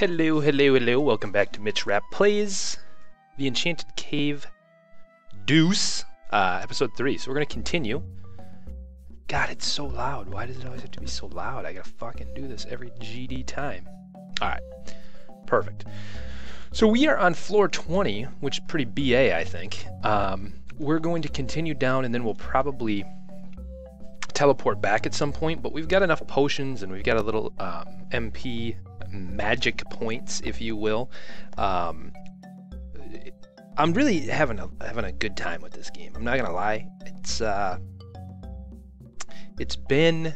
Hello, hello, hello. Welcome back to Mitch Rapp Plays The Enchanted Cave Deuce, uh, episode 3. So we're going to continue. God, it's so loud. Why does it always have to be so loud? I gotta fucking do this every GD time. Alright, perfect. So we are on floor 20, which is pretty BA, I think. Um, we're going to continue down and then we'll probably teleport back at some point, but we've got enough potions and we've got a little um, MP magic points, if you will. Um, I'm really having a having a good time with this game. I'm not gonna lie. It's uh, it's been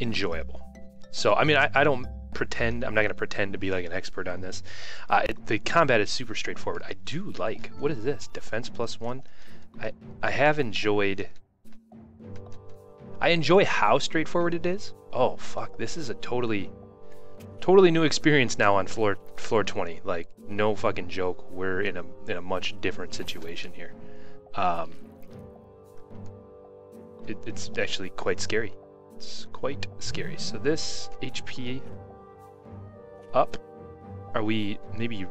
enjoyable. So I mean, I, I don't pretend. I'm not gonna pretend to be like an expert on this. Uh, it, the combat is super straightforward. I do like. What is this? Defense plus one. I I have enjoyed. I enjoy how straightforward it is. Oh fuck! This is a totally totally new experience now on floor floor 20. Like no fucking joke. We're in a in a much different situation here. Um, it, it's actually quite scary. It's quite scary. So this HP up. Are we maybe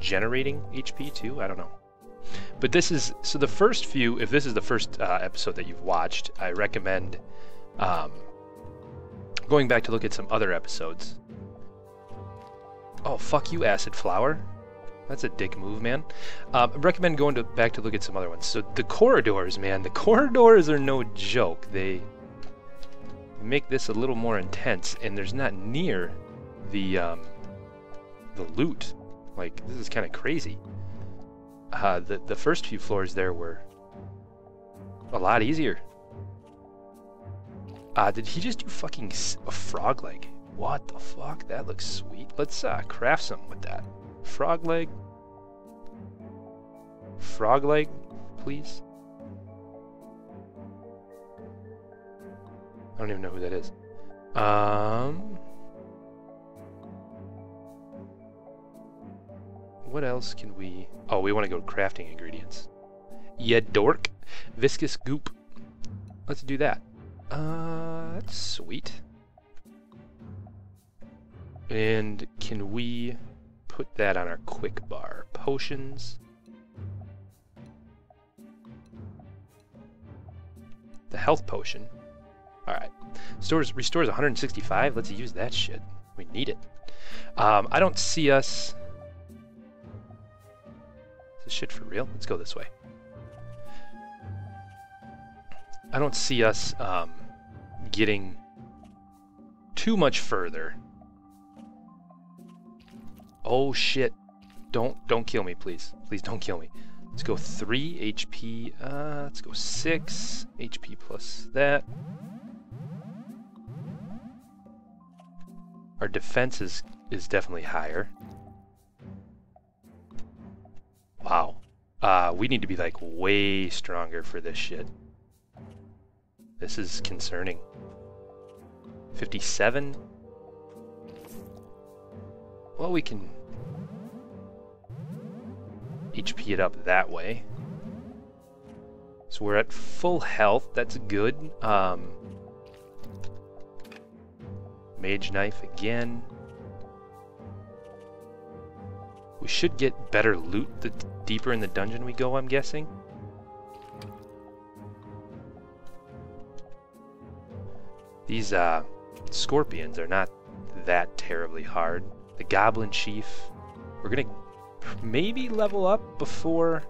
generating HP too? I don't know. But this is so the first few. If this is the first uh, episode that you've watched, I recommend um, going back to look at some other episodes Oh, fuck you, Acid Flower. That's a dick move, man. I recommend going to, back to look at some other ones. So the corridors, man, the corridors are no joke. They make this a little more intense, and there's not near the um, the loot. Like this is kind of crazy. Uh, the the first few floors there were a lot easier. Uh, did he just do fucking a frog leg? What the fuck? That looks sweet. Let's uh, craft something with that. Frog leg. Frog leg, please. I don't even know who that is. Um. What else can we... Oh, we want to go crafting ingredients. Yeah, dork. Viscous goop. Let's do that. Uh, that's sweet. And can we put that on our quick bar? Potions. The health potion. Alright. Stores restores 165. Let's use that shit. We need it. Um, I don't see us... Is this shit for real? Let's go this way. I don't see us um, getting too much further Oh shit. Don't don't kill me, please. Please don't kill me. Let's go 3 HP. Uh, let's go 6 HP plus that. Our defense is, is definitely higher. Wow. Uh, we need to be like way stronger for this shit. This is concerning. 57? Well, we can HP it up that way. So we're at full health. That's good. Um, mage knife again. We should get better loot the deeper in the dungeon we go, I'm guessing. These uh, scorpions are not that terribly hard. The Goblin Chief. We're gonna maybe level up before...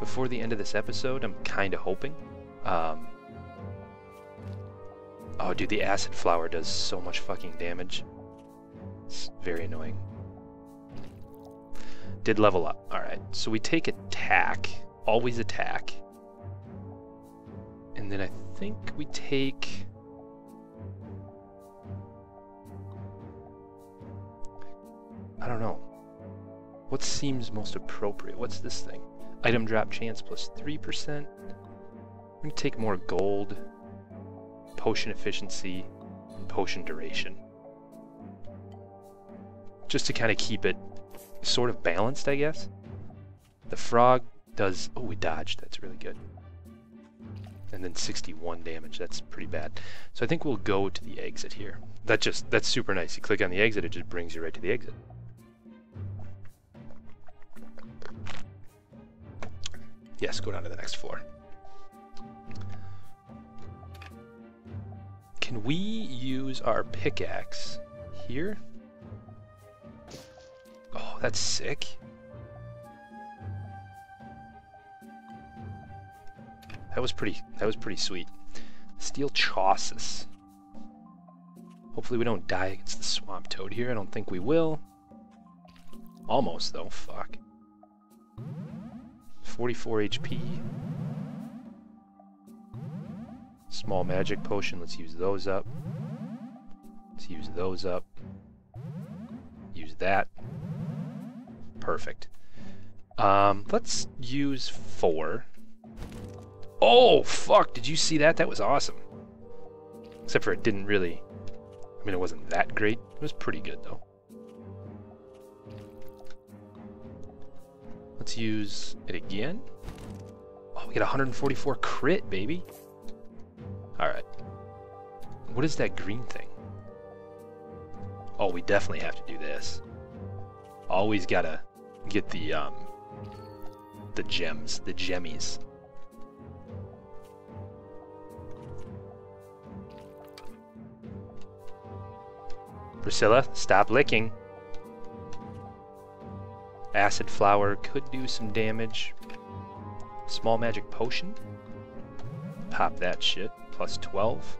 Before the end of this episode, I'm kind of hoping. Um, oh, dude, the Acid Flower does so much fucking damage. It's very annoying. Did level up. Alright, so we take attack. Always attack. And then I think we take... I don't know. What seems most appropriate? What's this thing? Item drop chance plus 3%. I'm going to take more gold, potion efficiency, and potion duration. Just to kind of keep it sort of balanced, I guess. The frog does... Oh, we dodged. That's really good. and then 61 damage. That's pretty bad. So I think we'll go to the exit here. That just that's super nice. You click on the exit, it just brings you right to the exit. Yes, go down to the next floor. Can we use our pickaxe here? Oh, that's sick. That was pretty that was pretty sweet. Steel Chausses. Hopefully we don't die against the swamp toad here. I don't think we will. Almost though, fuck. 44 HP. Small magic potion, let's use those up. Let's use those up. Use that. Perfect. Um, let's use four. Oh, fuck, did you see that? That was awesome. Except for it didn't really... I mean, it wasn't that great. It was pretty good, though. Let's use it again. Oh, we got 144 crit, baby. Alright. What is that green thing? Oh, we definitely have to do this. Always gotta get the, um, the gems, the gemmies. Priscilla, stop licking. Acid Flower could do some damage. Small Magic Potion. Pop that shit. Plus 12.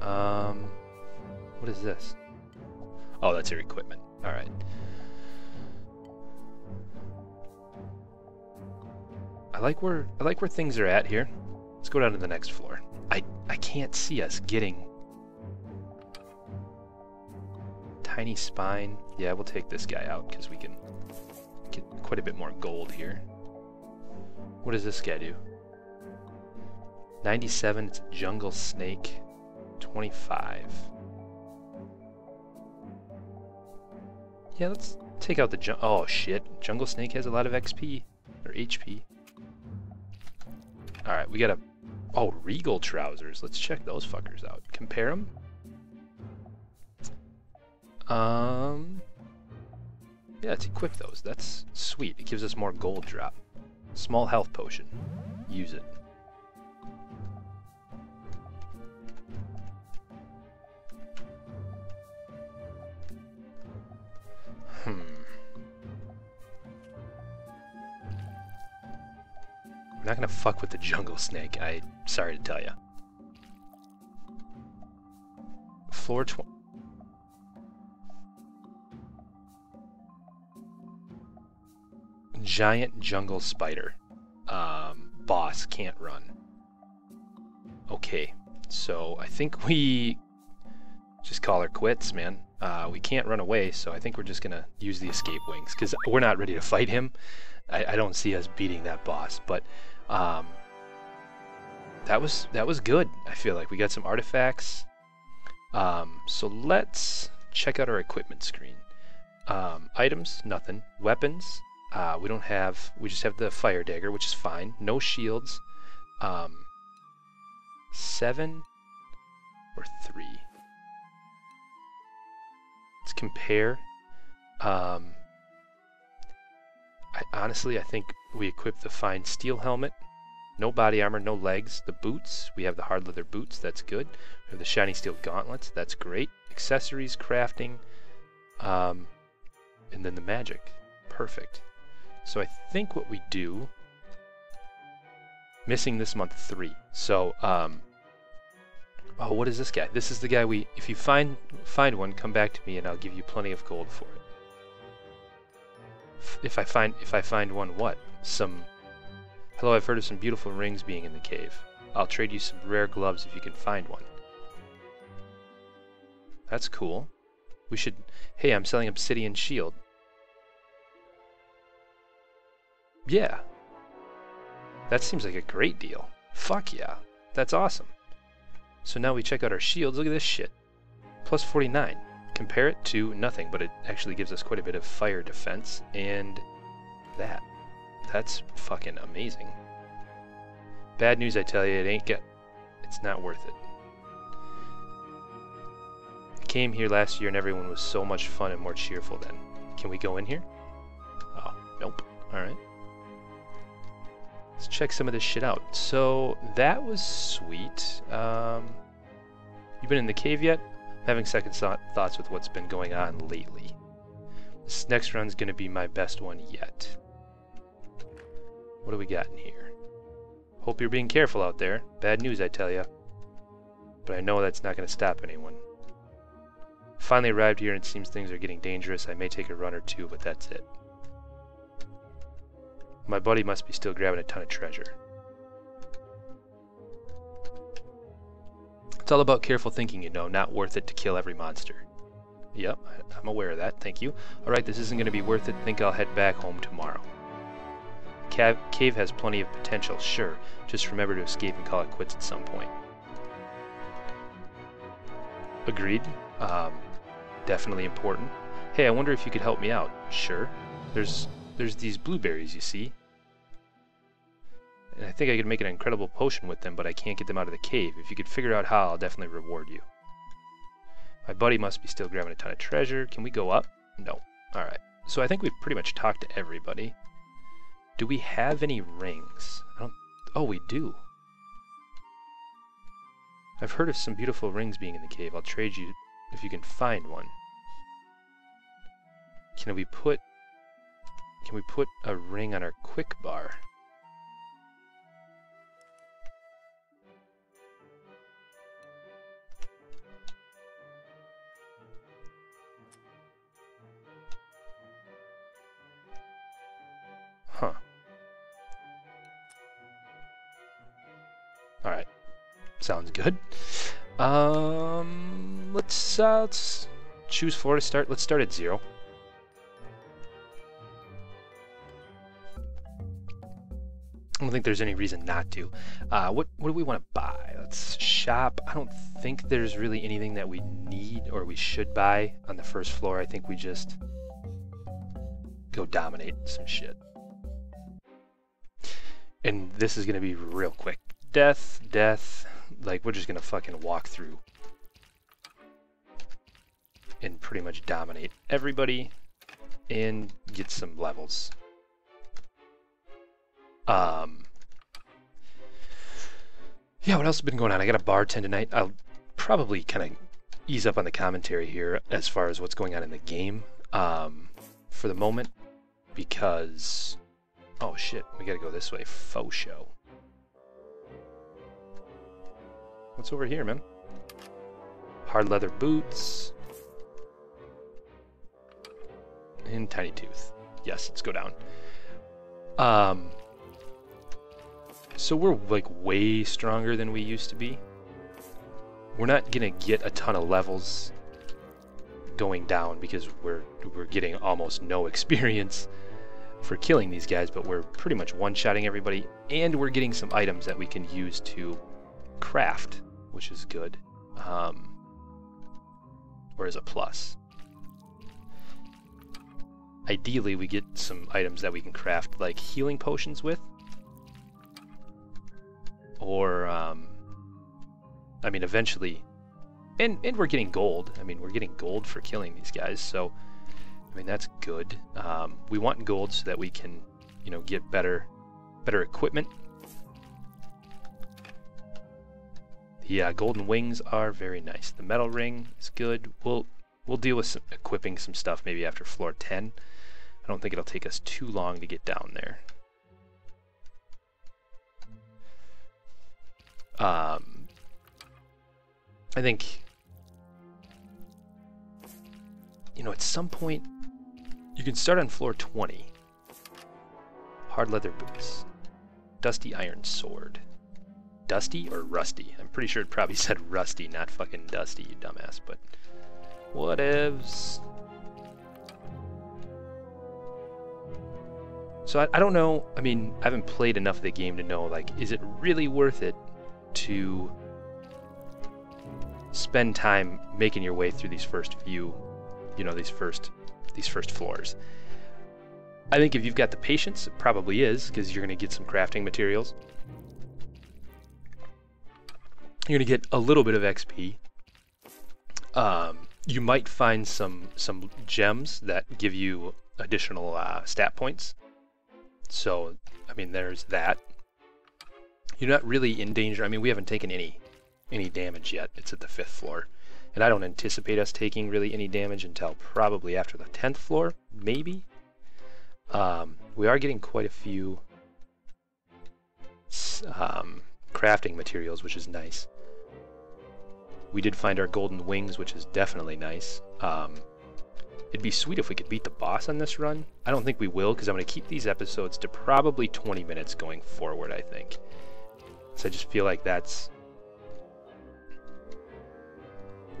Um, what is this? Oh, that's your equipment. Alright. I like where I like where things are at here. Let's go down to the next floor. I I can't see us getting tiny spine. Yeah, we'll take this guy out because we can get quite a bit more gold here. What does this guy do? 97, it's jungle snake. 25. Yeah, let's take out the jun- Oh shit, jungle snake has a lot of XP, or HP. Alright, we got a- Oh, regal trousers. Let's check those fuckers out. Compare them. Um, yeah, let's equip those. That's sweet. It gives us more gold drop. Small health potion. Use it. Hmm. I'm not gonna fuck with the jungle snake. I sorry to tell you. Floor 20. Giant jungle spider. Um, boss can't run. Okay, so I think we just call her quits, man. Uh, we can't run away, so I think we're just gonna use the escape wings because we're not ready to fight him. I, I, don't see us beating that boss, but um, that was that was good. I feel like we got some artifacts. Um, so let's check out our equipment screen. Um, items, nothing. Weapons, uh, we don't have, we just have the fire dagger, which is fine. No shields. Um, seven or three. Let's compare. Um, I, honestly, I think we equip the fine steel helmet. No body armor, no legs. The boots, we have the hard leather boots, that's good. We have the shiny steel gauntlets, that's great. Accessories, crafting, um, and then the magic. Perfect. So I think what we do, missing this month three. So, um, oh, what is this guy? This is the guy we, if you find find one, come back to me and I'll give you plenty of gold for it. If I find, if I find one, what? Some, hello, I've heard of some beautiful rings being in the cave. I'll trade you some rare gloves if you can find one. That's cool. We should, hey, I'm selling obsidian shield. Yeah. That seems like a great deal. Fuck yeah. That's awesome. So now we check out our shields. Look at this shit. Plus 49. Compare it to nothing, but it actually gives us quite a bit of fire defense. And that. That's fucking amazing. Bad news, I tell you, it ain't get. It's not worth it. I came here last year and everyone was so much fun and more cheerful then. Can we go in here? Oh, nope. Alright. Let's check some of this shit out. So, that was sweet. Um, you been in the cave yet? I'm having second thoughts with what's been going on lately. This next run's gonna be my best one yet. What do we got in here? Hope you're being careful out there. Bad news, I tell ya. But I know that's not gonna stop anyone. Finally arrived here and it seems things are getting dangerous. I may take a run or two, but that's it. My buddy must be still grabbing a ton of treasure. It's all about careful thinking, you know, not worth it to kill every monster. Yep, I'm aware of that, thank you. Alright, this isn't going to be worth it, think I'll head back home tomorrow. Cave, cave has plenty of potential, sure, just remember to escape and call it quits at some point. Agreed. Um, definitely important. Hey, I wonder if you could help me out. Sure. There's there's these blueberries, you see. And I think I could make an incredible potion with them, but I can't get them out of the cave. If you could figure out how, I'll definitely reward you. My buddy must be still grabbing a ton of treasure. Can we go up? No. Alright. So I think we've pretty much talked to everybody. Do we have any rings? I don't... Oh, we do. I've heard of some beautiful rings being in the cave. I'll trade you if you can find one. Can we put... Can we put a ring on our quick bar? Sounds good. Um, let's, uh, let's choose floor to start. Let's start at zero. I don't think there's any reason not to. Uh, what what do we want to buy? Let's shop. I don't think there's really anything that we need or we should buy on the first floor. I think we just go dominate some shit. And this is going to be real quick. Death, death. Like, we're just to fucking walk through. And pretty much dominate everybody. And get some levels. Um... Yeah, what else has been going on? I got a bartend tonight. I'll probably kind of ease up on the commentary here as far as what's going on in the game um, for the moment because Oh shit, we gotta go this way. Faux show. What's over here, man? Hard leather boots. And tiny tooth. Yes, let's go down. Um, so we're like way stronger than we used to be. We're not gonna get a ton of levels going down because we're we're getting almost no experience for killing these guys, but we're pretty much one-shotting everybody, and we're getting some items that we can use to craft, which is good, um, or is a plus. Ideally, we get some items that we can craft, like healing potions with, or, um, I mean, eventually, and, and we're getting gold. I mean, we're getting gold for killing these guys, so I mean, that's good. Um, we want gold so that we can, you know, get better, better equipment. The uh, golden wings are very nice. The metal ring is good. We'll we'll deal with some, equipping some stuff maybe after floor 10. I don't think it'll take us too long to get down there. Um, I think, you know, at some point you can start on floor 20. Hard leather boots. Dusty iron sword. Dusty or rusty? I'm pretty sure it probably said rusty, not fucking dusty, you dumbass, but whatevs. So I, I don't know, I mean, I haven't played enough of the game to know, like, is it really worth it to spend time making your way through these first few, you know, these first these first floors. I think if you've got the patience, it probably is, because you're going to get some crafting materials. You're gonna get a little bit of XP. Um, you might find some some gems that give you additional uh, stat points. So, I mean, there's that. You're not really in danger. I mean, we haven't taken any any damage yet. It's at the fifth floor. And I don't anticipate us taking really any damage until probably after the 10th floor, maybe. Um, we are getting quite a few um, crafting materials, which is nice. We did find our golden wings, which is definitely nice. Um, it'd be sweet if we could beat the boss on this run. I don't think we will, because I'm going to keep these episodes to probably 20 minutes going forward, I think. So I just feel like that's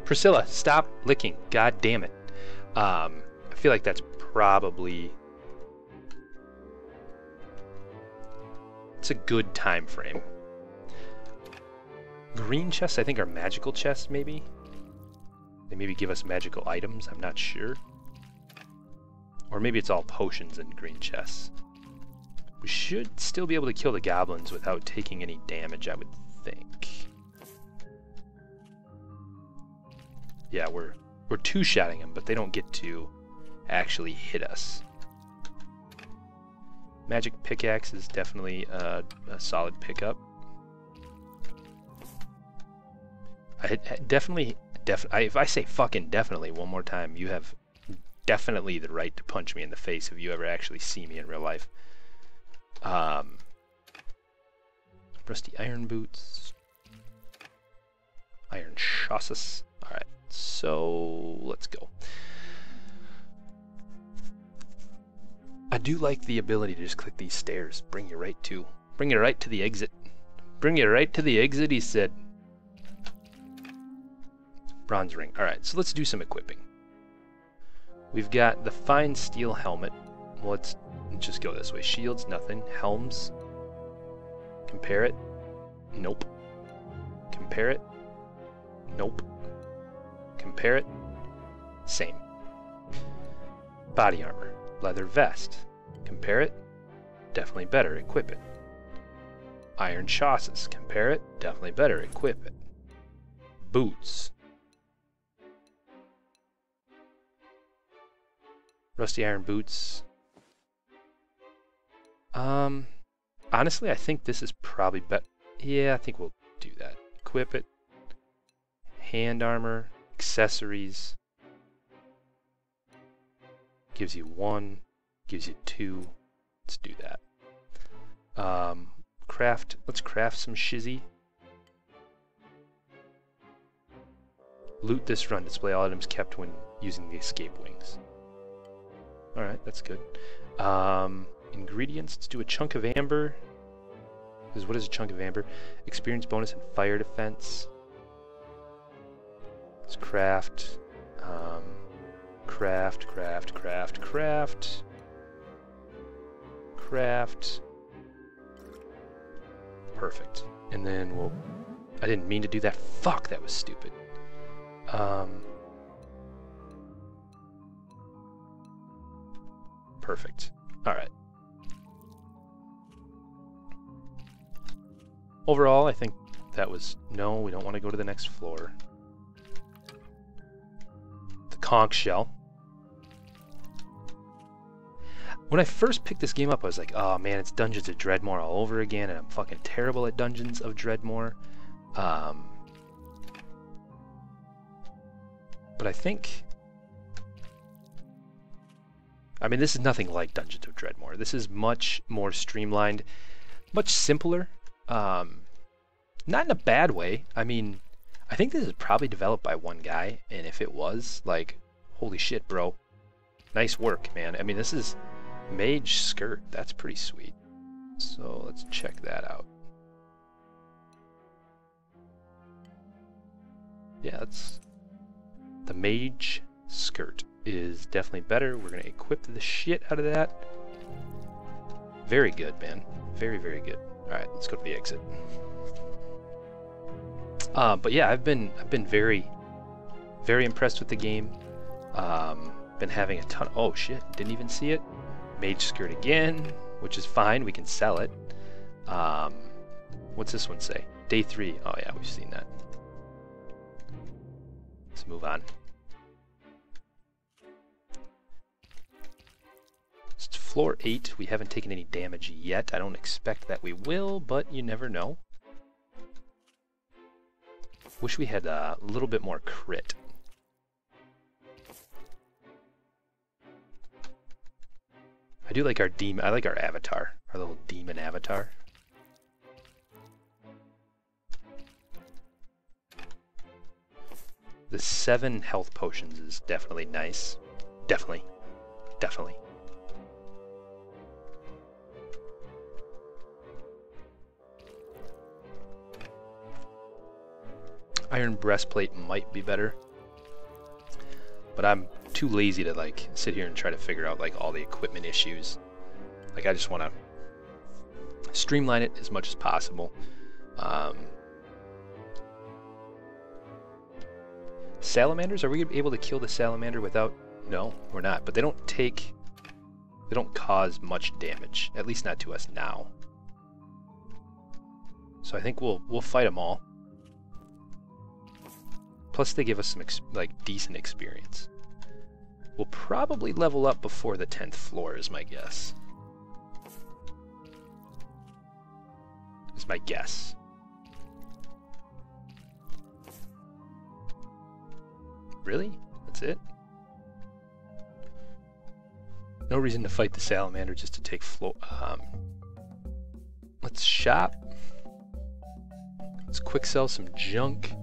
Priscilla, stop licking. God damn it. Um, I feel like that's probably it's a good time frame. Green chests, I think, are magical chests, maybe. They maybe give us magical items. I'm not sure. Or maybe it's all potions and green chests. We should still be able to kill the goblins without taking any damage, I would think. yeah, we're we're two-shotting them, but they don't get to actually hit us. Magic pickaxe is definitely a, a solid pickup. I, definitely, if I say fucking definitely one more time, you have definitely the right to punch me in the face if you ever actually see me in real life. Um, rusty iron boots, iron chassis. All right. So let's go. I do like the ability to just click these stairs. Bring you right to, bring you right to the exit. Bring you right to the exit, he said. Bronze ring. All right, so let's do some equipping. We've got the fine steel helmet. let's just go this way. Shields, nothing. Helms. Compare it. Nope. Compare it. Nope. Compare it. Same. Body armor. Leather vest. Compare it. Definitely better. Equip it. Iron chassis. Compare it. Definitely better. Equip it. Boots. Rusty iron boots. Um, honestly, I think this is probably better. Yeah, I think we'll do that. Equip it. Hand armor accessories. Gives you one, gives you two. Let's do that. Um, craft, let's craft some shizzy. Loot this run, display all items kept when using the escape wings. Alright, that's good. Um, ingredients, let's do a chunk of amber. Because what is a chunk of amber? Experience bonus and fire defense. Let's craft, um, craft, craft, craft, craft, craft. Perfect. And then we'll, I didn't mean to do that. Fuck, that was stupid. Um, perfect. All right. Overall, I think that was, no, we don't want to go to the next floor The conch shell. When I first picked this game up, I was like, oh man, it's Dungeons of Dredmor all over again, and I'm fucking terrible at Dungeons of Dredmor. Um, but I think... I mean, this is nothing like Dungeons of Dredmor. This is much more streamlined, much simpler. Um, not in a bad way. I mean, I think this is probably developed by one guy, and if it was, like, Holy shit, bro. Nice work, man. I mean, this is Mage Skirt. That's pretty sweet. So let's check that out. Yeah, that's... The Mage Skirt is definitely better. We're going to equip the shit out of that. Very good, man. Very, very good. Alright, let's go to the exit. Uh, but yeah, I've been I've been very, very impressed with the game. Um, been having a ton. Oh shit! Didn't even see it. Mage skirt again, which is fine. We can sell it. Um, what's this one say? Day three. Oh yeah, we've seen that. Let's move on. Floor 8. We haven't taken any damage yet. I don't expect that we will, but you never know. Wish we had a little bit more crit. I do like our demon. I like our avatar, our little demon avatar. The seven health potions is definitely nice. Definitely. Definitely. Iron breastplate might be better. But I'm too lazy to like sit here and try to figure out like all the equipment issues. Like I just want to streamline it as much as possible. Um, Salamanders? Are we able to kill the salamander without... No, we're not. But they don't take... They don't cause much damage. At least not to us now. So I think we'll we'll fight them all. Plus they give us some like decent experience. We'll probably level up before the 10th floor is my guess. Is my guess. Really? That's it? No reason to fight the salamander just to take floor. Um, let's shop. Let's quick sell some junk.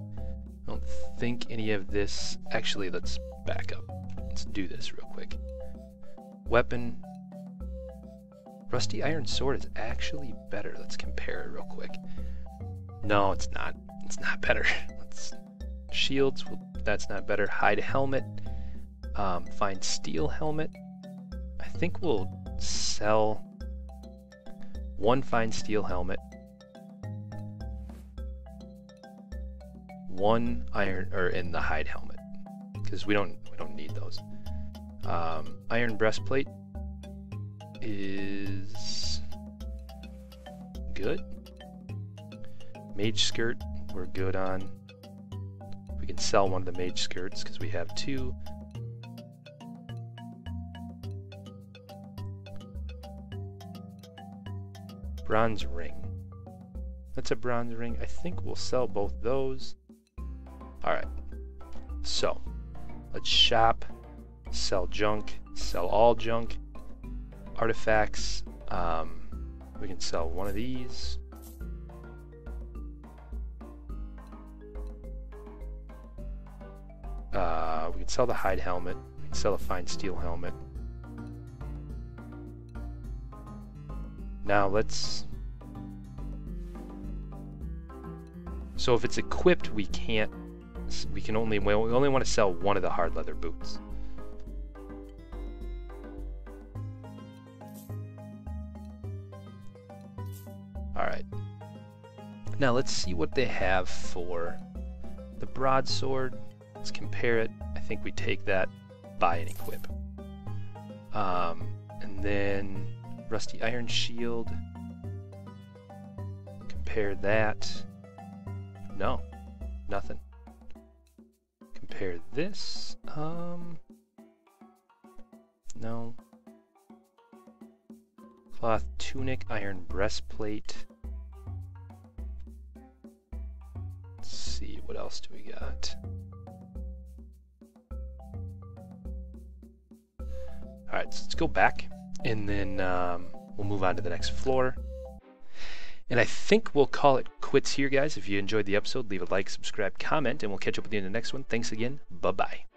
Don't think any of this... Actually, let's back up. Let's do this real quick. Weapon. Rusty Iron Sword is actually better. Let's compare it real quick. No, it's not. It's not better. Let's shields. We'll that's not better. Hide helmet. Um, find steel helmet. I think we'll sell one fine steel helmet. One iron or in the hide helmet because we don't we don't need those. Um, iron breastplate is good. Mage skirt we're good on We can sell one of the mage skirts because we have two. Bronze ring. That's a bronze ring. I think we'll sell both those. Alright. So, let's shop, sell junk, sell all junk, artifacts. Um, we can sell one of these. Uh, we can sell the hide helmet. We can sell a fine steel helmet. Now let's... So if it's equipped, we can't... We can only... We only want to sell one of the hard leather boots. Alright. Now let's see what they have for the broadsword. Let's compare it. I think we take that, buy and equip. Um, and then Rusty Iron Shield. Compare that. No, nothing. Compare this. Um, no. Cloth Tunic, Iron Breastplate. Let's see, what else do we got? Alright, so let's go back and then um, we'll move on to the next floor. And I think we'll call it quits here, guys. If you enjoyed the episode, leave a like, subscribe, comment, and we'll catch up with you in the next one. Thanks again. Bye-bye.